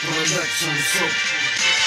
Production Soap.